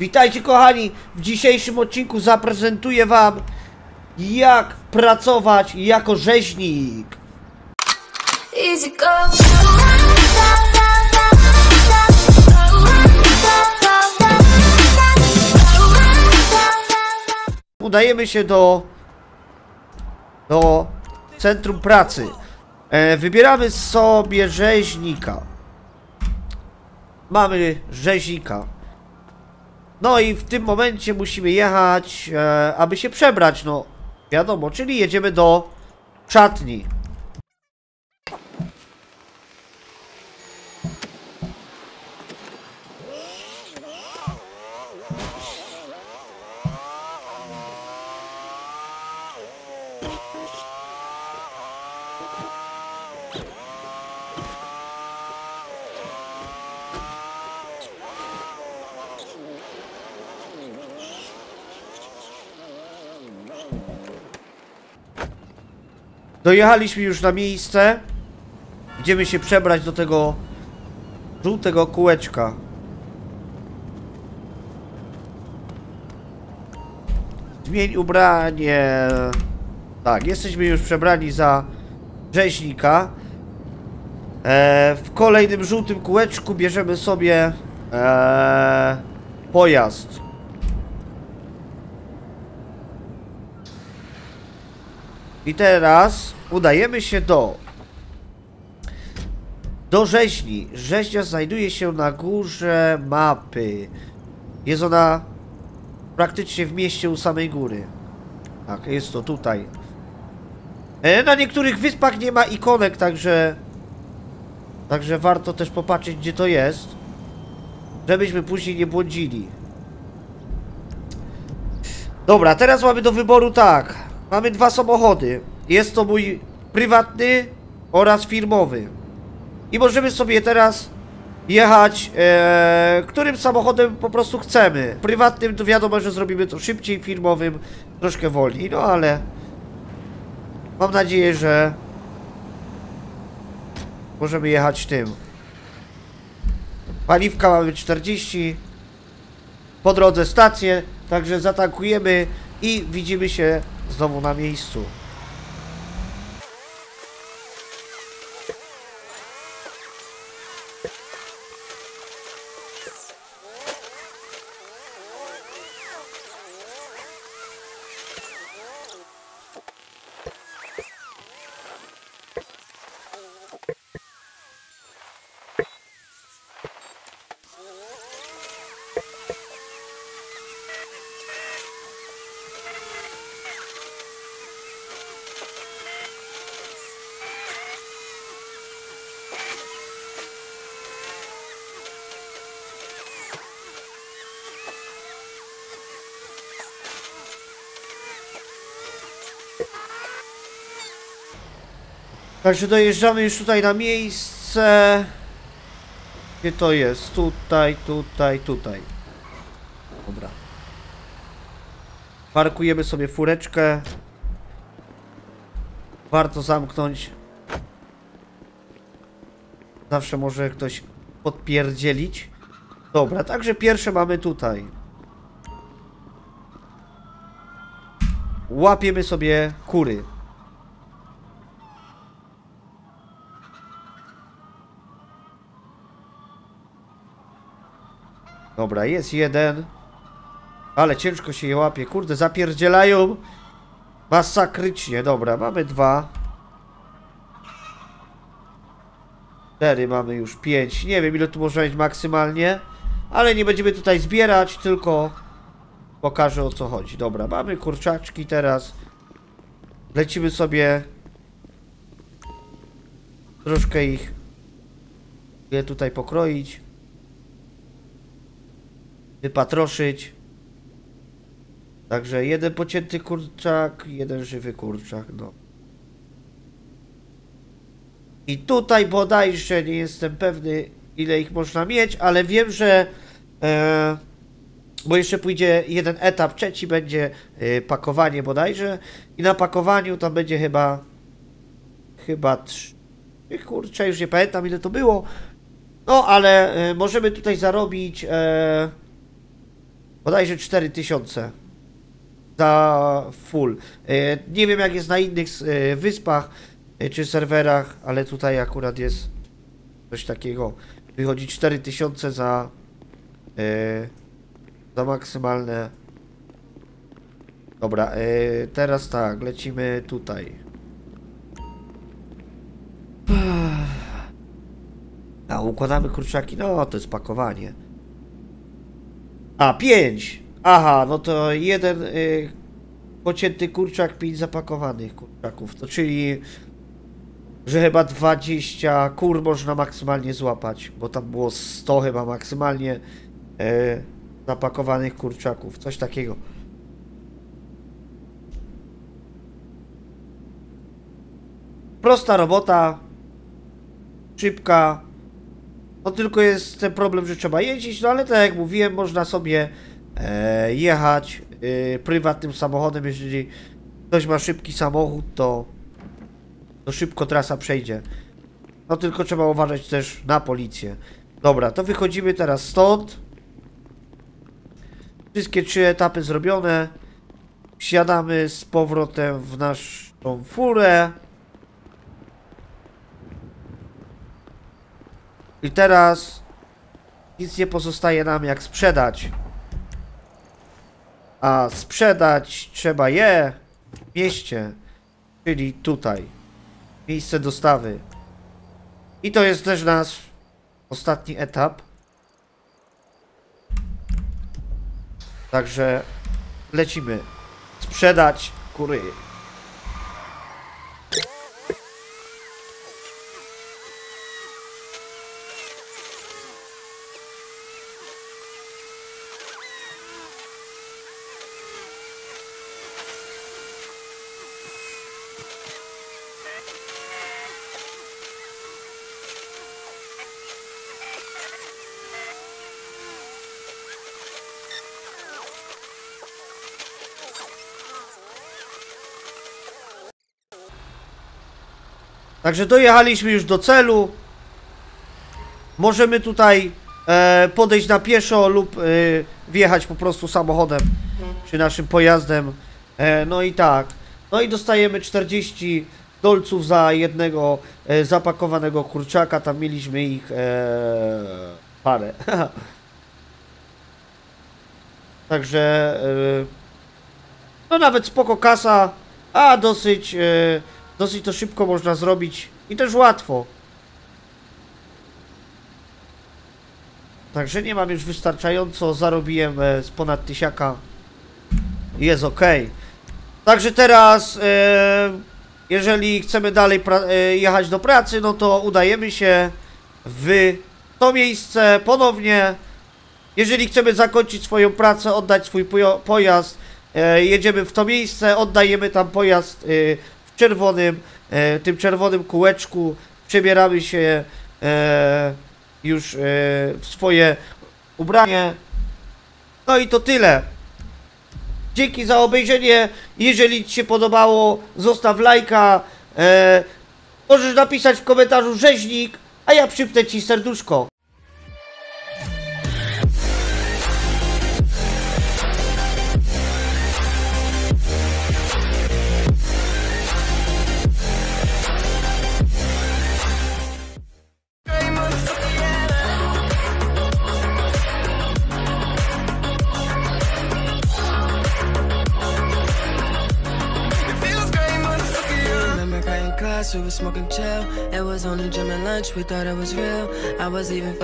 Witajcie kochani! W dzisiejszym odcinku zaprezentuję wam jak pracować jako rzeźnik. Udajemy się do do centrum pracy. E, wybieramy sobie rzeźnika. Mamy rzeźnika. No i w tym momencie musimy jechać, e, aby się przebrać, no wiadomo, czyli jedziemy do szatni. Dojechaliśmy już na miejsce. Idziemy się przebrać do tego żółtego kółeczka. Zmień ubranie. Tak, jesteśmy już przebrani za rzeźnika. E, w kolejnym żółtym kółeczku bierzemy sobie e, pojazd. I teraz udajemy się do do rzeźni. Rzeźnia znajduje się na górze mapy. Jest ona praktycznie w mieście u samej góry. Tak, jest to tutaj. E, Na niektórych wyspach nie ma ikonek, także także warto też popatrzeć gdzie to jest. Żebyśmy później nie błądzili. Dobra, teraz mamy do wyboru tak. Mamy dwa samochody. Jest to mój prywatny oraz firmowy. I możemy sobie teraz jechać, e, którym samochodem po prostu chcemy. Prywatnym to wiadomo, że zrobimy to szybciej, firmowym troszkę wolniej, no ale mam nadzieję, że możemy jechać tym. Paliwka mamy 40, po drodze stację, także zatankujemy i widzimy się znowu na miejscu. Także dojeżdżamy już tutaj na miejsce. Gdzie to jest? Tutaj, tutaj, tutaj. Dobra. Parkujemy sobie fureczkę. Warto zamknąć. Zawsze może ktoś podpierdzielić. Dobra, także pierwsze mamy tutaj. Łapiemy sobie kury. Dobra, jest jeden. Ale ciężko się je łapie. Kurde, zapierdzielają masakrycznie. Dobra, mamy dwa. Cztery mamy już pięć. Nie wiem ile tu można mieć maksymalnie. Ale nie będziemy tutaj zbierać, tylko pokażę o co chodzi. Dobra, mamy kurczaczki teraz. Lecimy sobie troszkę ich je tutaj pokroić wypatroszyć. Także jeden pocięty kurczak, jeden żywy kurczak, no. I tutaj bodajże nie jestem pewny, ile ich można mieć, ale wiem, że e, bo jeszcze pójdzie jeden etap, trzeci będzie e, pakowanie bodajże i na pakowaniu tam będzie chyba chyba trzy kurczę, już nie pamiętam ile to było no ale e, możemy tutaj zarobić e, bodajże 4000 za full. E, Nie wiem jak jest na innych e, wyspach e, czy serwerach, ale tutaj akurat jest coś takiego. Wychodzi 4000 za za maksymalne. Dobra, teraz tak, lecimy tutaj. A układamy kurczaki, no to jest pakowanie. A, 5! Aha, no to jeden y, pocięty kurczak, 5 zapakowanych kurczaków. To czyli, że chyba 20 kur można maksymalnie złapać, bo tam było 100 chyba maksymalnie y, zapakowanych kurczaków. Coś takiego. Prosta robota, szybka, no tylko jest ten problem, że trzeba jeździć, no ale tak jak mówiłem, można sobie e, jechać e, prywatnym samochodem, jeżeli ktoś ma szybki samochód, to, to szybko trasa przejdzie. No tylko trzeba uważać też na policję. Dobra, to wychodzimy teraz stąd. Wszystkie trzy etapy zrobione. Wsiadamy z powrotem w naszą furę. I teraz nic nie pozostaje nam jak sprzedać. A sprzedać trzeba je w mieście, czyli tutaj. Miejsce dostawy. I to jest też nasz ostatni etap. Także lecimy. Sprzedać kury. Także dojechaliśmy już do celu. Możemy tutaj e, podejść na pieszo lub e, wjechać po prostu samochodem czy naszym pojazdem. E, no i tak. No i dostajemy 40 dolców za jednego e, zapakowanego kurczaka. Tam mieliśmy ich e, parę. Także e, no nawet spoko kasa, a dosyć, dosyć to szybko można zrobić i też łatwo. Także nie mam już wystarczająco, zarobiłem e, z ponad tysiaka. Jest ok. Także teraz, e, jeżeli chcemy dalej e, jechać do pracy, no to udajemy się w to miejsce ponownie. Jeżeli chcemy zakończyć swoją pracę, oddać swój pojazd, jedziemy w to miejsce, oddajemy tam pojazd czerwonym, e, tym czerwonym kółeczku, przebieramy się e, już e, w swoje ubranie. No i to tyle. Dzięki za obejrzenie. Jeżeli Ci się podobało, zostaw lajka. E, możesz napisać w komentarzu rzeźnik, a ja przypnę Ci serduszko. Smoking chill. It was only gym and lunch, we thought it was real. I was even.